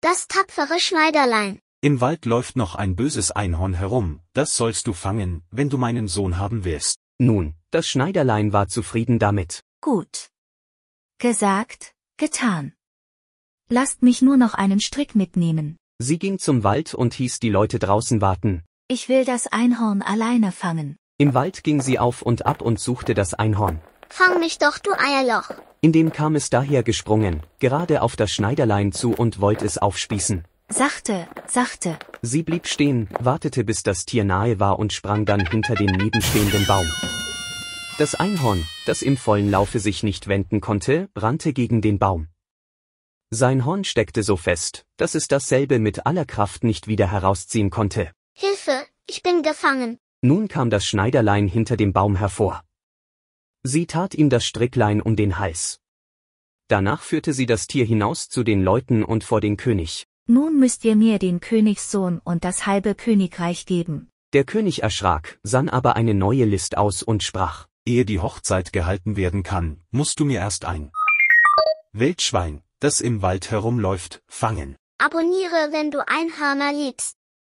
Das tapfere Schneiderlein. Im Wald läuft noch ein böses Einhorn herum, das sollst du fangen, wenn du meinen Sohn haben willst. Nun, das Schneiderlein war zufrieden damit. Gut. Gesagt, getan. Lasst mich nur noch einen Strick mitnehmen. Sie ging zum Wald und hieß die Leute draußen warten. Ich will das Einhorn alleine fangen. Im Wald ging sie auf und ab und suchte das Einhorn. Fang mich doch, du Eierloch. In dem kam es daher gesprungen, gerade auf das Schneiderlein zu und wollte es aufspießen. Sachte, sachte. Sie blieb stehen, wartete bis das Tier nahe war und sprang dann hinter den nebenstehenden Baum. Das Einhorn, das im vollen Laufe sich nicht wenden konnte, rannte gegen den Baum. Sein Horn steckte so fest, dass es dasselbe mit aller Kraft nicht wieder herausziehen konnte. Hilfe, ich bin gefangen. Nun kam das Schneiderlein hinter dem Baum hervor. Sie tat ihm das Stricklein um den Hals. Danach führte sie das Tier hinaus zu den Leuten und vor den König. Nun müsst ihr mir den Königssohn und das halbe Königreich geben. Der König erschrak, sann aber eine neue List aus und sprach. Ehe die Hochzeit gehalten werden kann, musst du mir erst ein Wildschwein, das im Wald herumläuft, fangen. Abonniere, wenn du Einhörner liebst.